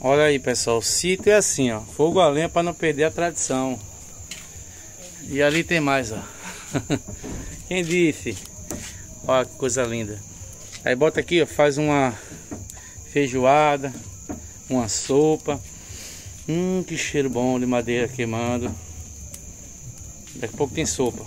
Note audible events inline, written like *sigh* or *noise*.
Olha aí, pessoal. O sítio é assim, ó. Fogo a lenha para não perder a tradição. E ali tem mais, ó. *laughs* Quem disse? Olha que coisa linda. Aí bota aqui, ó, faz uma feijoada, uma sopa. Hum, que cheiro bom de madeira queimando. Daqui a pouco tem sopa.